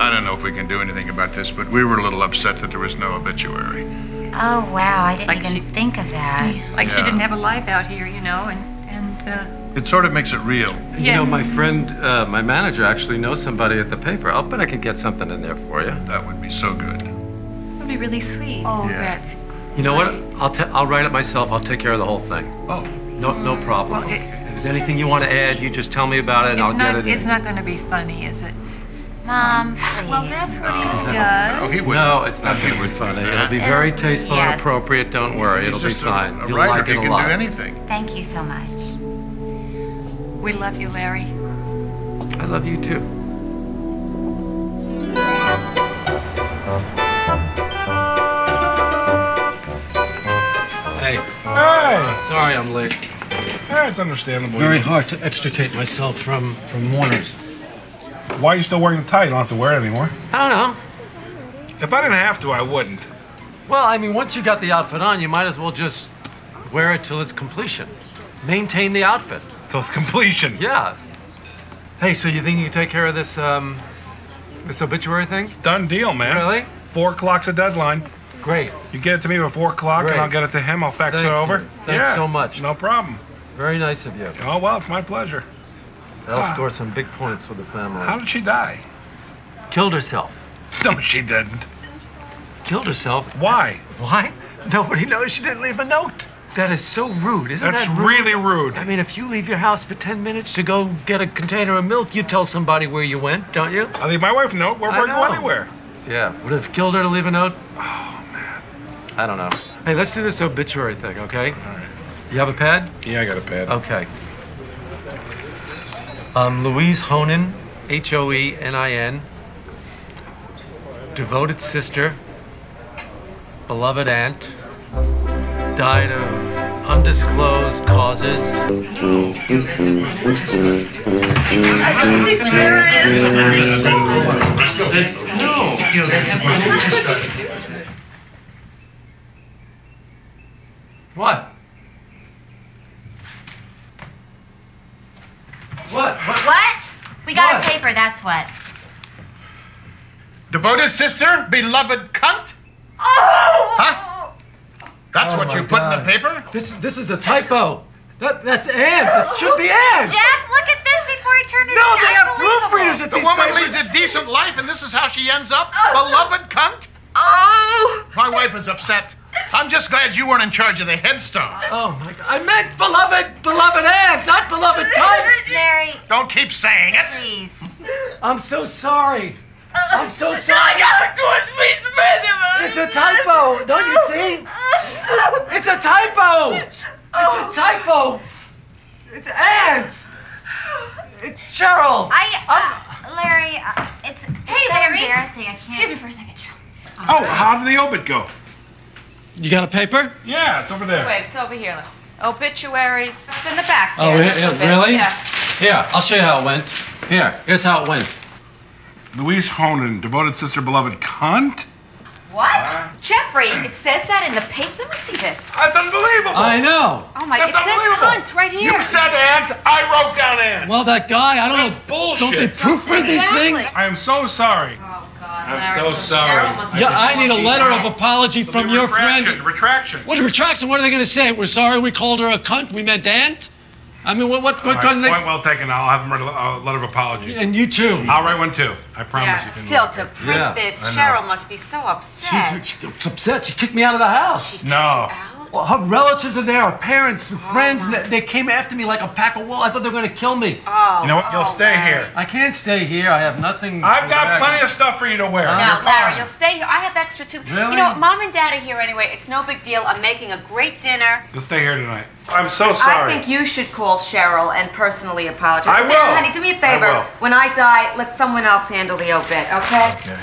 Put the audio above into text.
I don't know if we can do anything about this, but we were a little upset that there was no obituary. Oh, wow. I didn't Like even she- think of that. Like she didn't have a life out here, you know, and, and, uh, It sort of makes it real. You know, my friend, uh, my manager actually knows somebody at the paper. I'll bet I can get something in there for you. That would be so good. it would be really sweet. Oh, Yeah. that's You know what? I'll ta- I'll write it myself. I'll take care of the whole thing. Oh, No, no problem. Well, it- if there's anything you want to add, you just tell me about it, and It's I'll not, get it it's in. not gonna be funny, is it? Mom, please. Well, that's what he oh. does. oh, he would. No, it's not going to be funny. It'll be very tasteful and appropriate. Don't worry. It'll He's be fine. A, a You'll writer. like he it a can lot. do anything. Thank you so much. We love you, Larry. I love you too. Hey, Hey, sorry I'm late. yeah, it's understandable. Very hard to extricate myself from from Warner's. Why are you still wearing the tie? You don't have to wear it anymore. I don't know. If I didn't have to, I wouldn't. Well, I mean, once you got the outfit on, you might as well just wear it till its completion. Maintain the outfit. Till it's completion. Yeah. Hey, so you think you can take care of this um this obituary thing? Done deal, man. Really? Four o'clock's a deadline. Great. You get it to me by four o'clock, Great. and I'll get it to him. I'll fax it over. you. Thanks Yeah, so much. No problem. Very nice of you. Oh well, it's my pleasure. That'll Ah. score some big points with the family. How did she die? Killed herself. No, she didn't. Killed herself. Why? Why? Nobody knows she didn't leave a note. That is so rude, isn't That's that rude? really rude. I mean, if you leave your house for 10 minutes to go get a container of milk, you tell somebody where you went, don't you? I leave my wife a note. We're I going to go know. anywhere. Yeah. Would it have killed her to leave a note? Oh, man. I don't know. Hey, let's do this obituary thing, okay? All right. You have a pad? Yeah, I got a pad. Okay. Um, Louise Honan, H O E N I N, devoted sister, beloved aunt, died of undisclosed causes. What? What? What? What? We got What? a paper, that's what. Devoted sister, beloved cunt. Oh! Huh? That's Oh what you put in the paper? This is this is a typo. That that's ant. It should be ant. Jeff, look at this before he turned it No, in. they have Unbelievable. proofreaders at The these The woman papers. leads a decent life, and this is how she ends up? Oh. Beloved cunt? Oh! My wife is upset. I'm just glad you weren't in charge of the headstone. Oh my god. I meant beloved, beloved aunt, not beloved cunt. Larry, Don't keep saying it. please. I'm so sorry. I'm so sorry. It's a typo. Don't you see? It's a typo. It's a typo. It's aunt. It's Cheryl. I, uh, Larry, uh, it's, it's Hey, so Larry. embarrassing. I can't. Excuse me for a second, Joe. Oh, how did the obit go? You got a paper? Yeah, it's over there. Wait, it's over here. Obituaries. It's in the back. Oh, there, yeah, those yeah, really? Yeah. Here, I'll show you how it went. Here, here's how it went. Louise Honan, devoted sister, beloved cunt? What? Jeffrey, it says that in the paper. Let me see this. That's unbelievable. I know. Oh my, That's it says unbelievable. cunt right here. You said aunt, I wrote down aunt. Well, that guy, I don't That's know. bullshit. Don't they proofread these things? I am so sorry. God. I'm so sorry. Cheryl must be Yeah, I need a letter of upset. apology from your retraction, friend. Retraction. What retraction? What are they going to say? We're sorry we called her a cunt. We meant aunt. I mean, what what what All right, kind of point well taken. I'll have him write a a letter of apology. And you too. I'll write one too. I promise Yeah, you. can still to it. print Yeah, this, Cheryl must be so upset. She's, she's upset. She kicked me out of the house. No. Out? Well, her relatives are there, her parents, her friends, and they, they came after me like a pack of wolves. I thought they were going to kill me. Oh, You know what? You'll oh, stay Larry. here. I can't stay here. I have nothing. I've got plenty of stuff for you to wear. Now, Larry, you'll stay here. I have extra too. Really? You know, Mom and Dad are here anyway. It's no big deal. I'm making a great dinner. You'll stay here tonight. I'm so sorry. I think you should call Cheryl and personally apologize. I Dad, will. honey, do me a favor. will. When I die, let someone else handle the obit, okay? Okay.